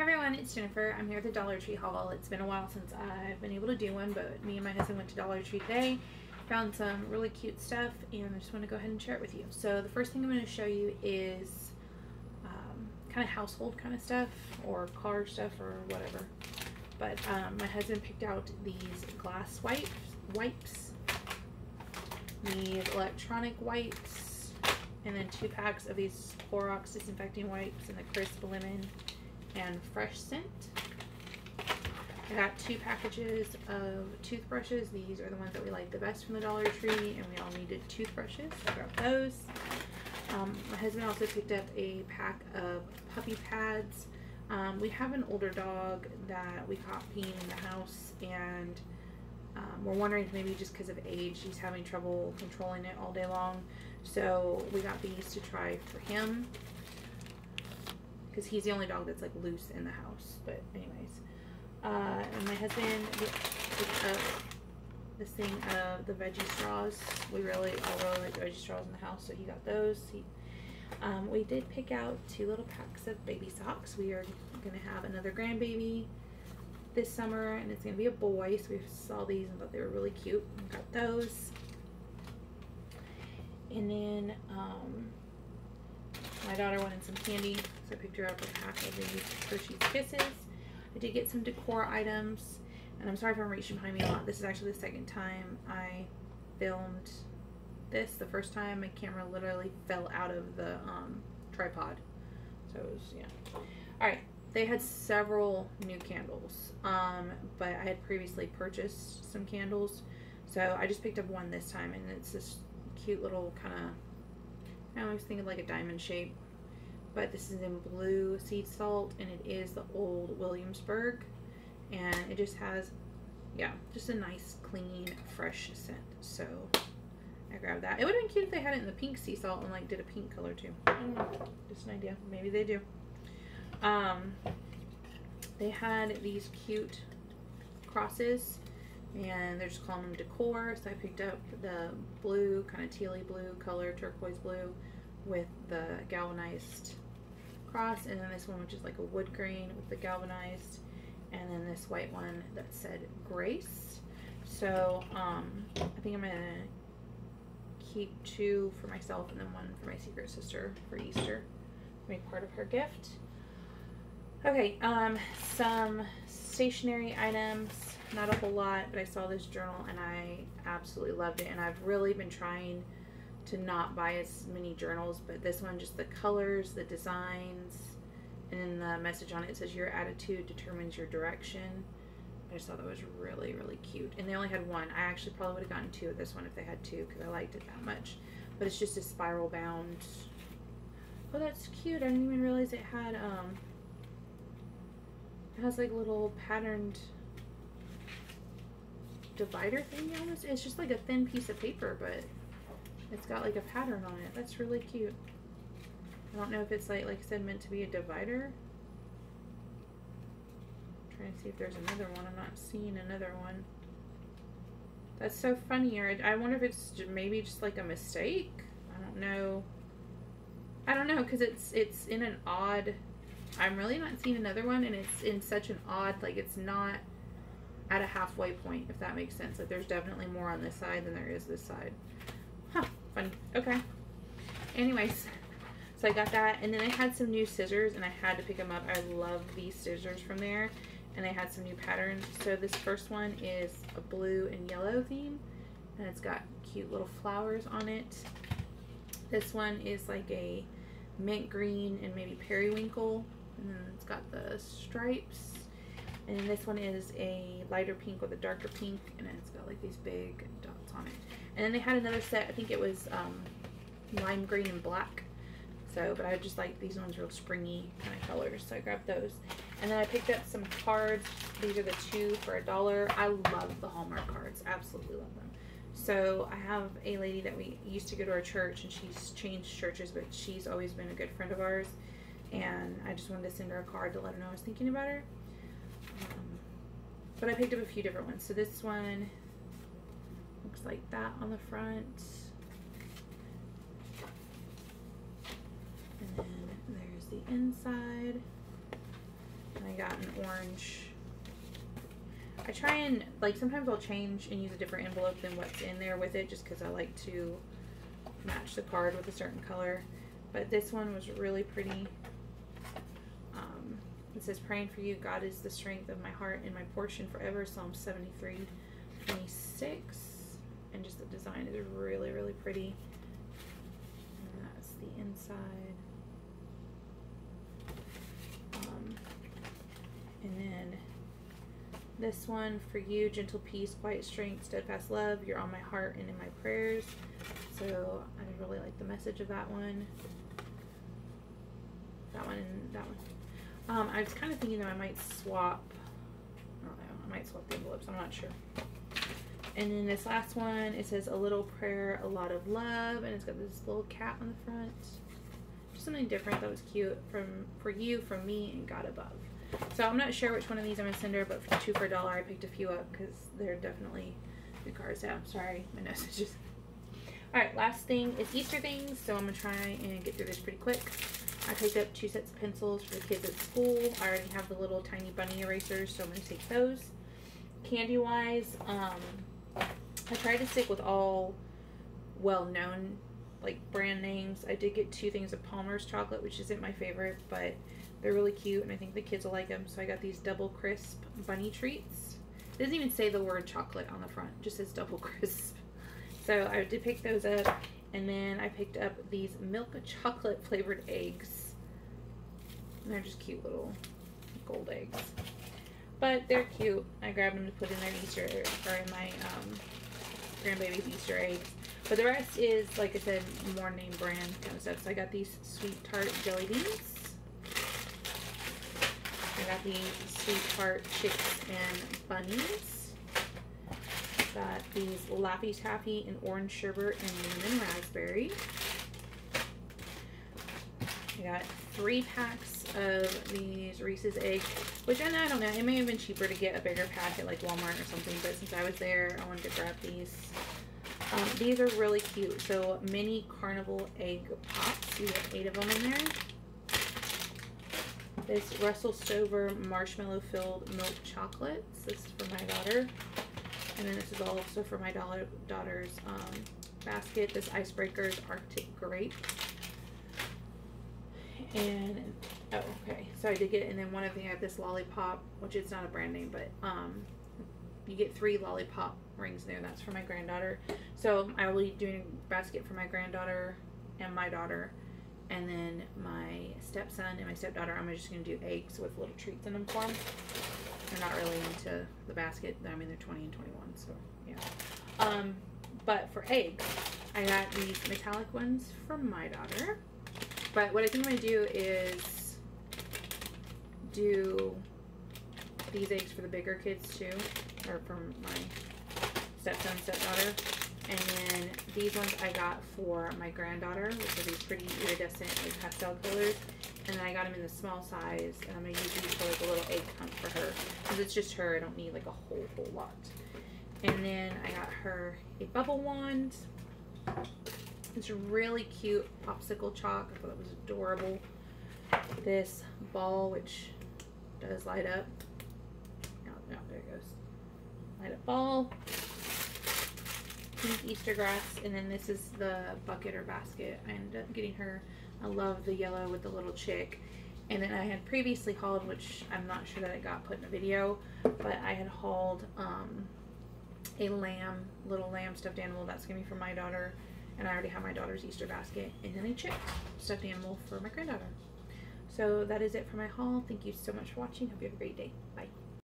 Everyone, it's Jennifer. I'm here at the Dollar Tree haul. It's been a while since I've been able to do one, but me and my husband went to Dollar Tree today, found some really cute stuff, and I just want to go ahead and share it with you. So the first thing I'm going to show you is um, kind of household kind of stuff, or car stuff, or whatever. But um, my husband picked out these glass wipes, wipes, these electronic wipes, and then two packs of these Clorox disinfecting wipes and the crisp lemon and fresh scent. I got two packages of toothbrushes. These are the ones that we like the best from the Dollar Tree, and we all needed toothbrushes. So I grabbed those. Um, my husband also picked up a pack of puppy pads. Um, we have an older dog that we caught peeing in the house, and um, we're wondering if maybe just because of age, he's having trouble controlling it all day long. So we got these to try for him because he's the only dog that's like loose in the house. But anyways, uh, and my husband picked up this thing of the veggie straws. We really all really like veggie straws in the house, so he got those. He, um, we did pick out two little packs of baby socks. We are gonna have another grandbaby this summer, and it's gonna be a boy. So we saw these and thought they were really cute. Got those. And then um, my daughter wanted some candy, so I picked her up a pack of these Hershey's Kisses. I did get some decor items, and I'm sorry if I'm reaching behind me a lot. This is actually the second time I filmed this. The first time my camera literally fell out of the um, tripod. So it was, yeah. Alright, they had several new candles, um, but I had previously purchased some candles. So I just picked up one this time, and it's this cute little kind of I was thinking like a diamond shape. But this is in blue sea salt and it is the old Williamsburg. And it just has, yeah, just a nice, clean, fresh scent. So I grabbed that. It would have been cute if they had it in the pink sea salt and like did a pink color too. Just an idea. Maybe they do. Um, they had these cute crosses and they're just calling them decor. So I picked up the blue, kind of tealy blue color, turquoise blue, with the galvanized cross, and then this one which is like a wood grain with the galvanized, and then this white one that said Grace. So um, I think I'm gonna keep two for myself and then one for my secret sister for Easter, make part of her gift. Okay, um, some stationery items, not a whole lot, but I saw this journal and I absolutely loved it, and I've really been trying to not buy as many journals, but this one, just the colors, the designs, and then the message on it says your attitude determines your direction. I just thought that was really, really cute. And they only had one. I actually probably would have gotten two of this one if they had two because I liked it that much. But it's just a spiral bound. Oh, that's cute. I didn't even realize it had, um, it has like little patterned divider thing almost. It's just like a thin piece of paper, but it's got like a pattern on it. That's really cute. I don't know if it's like, like I said, meant to be a divider. I'm trying to see if there's another one. I'm not seeing another one. That's so funny. Or I wonder if it's maybe just like a mistake. I don't know. I don't know because it's it's in an odd. I'm really not seeing another one, and it's in such an odd like it's not at a halfway point. If that makes sense. Like there's definitely more on this side than there is this side. Huh, funny. Okay. Anyways, so I got that. And then I had some new scissors and I had to pick them up. I love these scissors from there. And they had some new patterns. So this first one is a blue and yellow theme. And it's got cute little flowers on it. This one is like a mint green and maybe periwinkle. And then it's got the stripes. And this one is a lighter pink with a darker pink. And it's got like these big dots on it. And then they had another set, I think it was um, lime green and black. So, but I just like these ones real springy kind of colors. So I grabbed those. And then I picked up some cards. These are the two for a dollar. I love the Hallmark cards. Absolutely love them. So I have a lady that we used to go to our church and she's changed churches, but she's always been a good friend of ours. And I just wanted to send her a card to let her know I was thinking about her. But I picked up a few different ones. So this one looks like that on the front. And then there's the inside. And I got an orange. I try and, like, sometimes I'll change and use a different envelope than what's in there with it just because I like to match the card with a certain color. But this one was really pretty. It says, praying for you. God is the strength of my heart and my portion forever. Psalm 73, 26. And just the design is really, really pretty. And that's the inside. Um, and then this one for you, gentle peace, quiet strength, steadfast love. You're on my heart and in my prayers. So I really like the message of that one. That one and that one. Um, I was kind of thinking that I might swap. I don't know. I might swap the envelopes. I'm not sure. And then this last one, it says a little prayer, a lot of love, and it's got this little cat on the front. Just something different that was cute from for you, from me, and God above. So I'm not sure which one of these I'm gonna send her, but for two for a dollar, I picked a few up because they're definitely good cards. I'm sorry, my nose is just. All right, last thing is Easter things, so I'm gonna try and get through this pretty quick. I picked up two sets of pencils for the kids at school. I already have the little tiny bunny erasers, so I'm gonna take those. Candy wise, um, I tried to stick with all well-known like brand names. I did get two things of Palmer's chocolate, which isn't my favorite, but they're really cute and I think the kids will like them. So I got these double crisp bunny treats. It doesn't even say the word chocolate on the front, it just says double crisp. So I did pick those up and then I picked up these milk chocolate flavored eggs. And they're just cute little gold eggs. But they're cute. I grabbed them to put in their Easter or in my um, grandbaby's Easter eggs. But the rest is, like I said, more name brand kind of stuff. So I got these Sweet Tart Jelly Beans. I got these Sweet Tart Chicks and Bunnies. Got these Laffy Taffy and Orange Sherbet and Lemon Raspberry. I got three packs of these Reese's eggs, which I, don't know, it may have been cheaper to get a bigger pack at like Walmart or something, but since I was there, I wanted to grab these. Um, these are really cute. So mini carnival egg pops. We have eight of them in there. This Russell Stover marshmallow filled milk chocolates. This is for my daughter. And then this is also for my daughter's um, basket. This Icebreakers Arctic Grape. And, oh, okay. So I did get, and then one of them, I have this lollipop, which is not a brand name, but um, you get three lollipop rings there. That's for my granddaughter. So I will be doing a basket for my granddaughter and my daughter. And then my stepson and my stepdaughter, I'm just going to do eggs with little treats in them for them. They're not really into the basket. I mean, they're 20 and 21, so yeah. Um, but for eggs, I got these metallic ones from my daughter. But what I think I'm going to do is do these eggs for the bigger kids too, or for my stepson, stepdaughter. And then these ones I got for my granddaughter, which are these pretty iridescent like pastel colors. And then I got them in the small size, and I'm gonna use these for like a little egg hunt for her. Because it's just her, I don't need like a whole, whole lot. And then I got her a bubble wand. It's really cute popsicle chalk. I thought it was adorable. This ball, which does light up. Oh, no, there it goes. Light up ball. Pink Easter grass. And then this is the bucket or basket. I ended up getting her. I love the yellow with the little chick. And then I had previously hauled, which I'm not sure that it got put in a video, but I had hauled um, a lamb, little lamb stuffed animal. That's going to be for my daughter and I already have my daughter's Easter basket and then a chick stuffed animal for my granddaughter. So that is it for my haul. Thank you so much for watching. Hope you have a great day. Bye.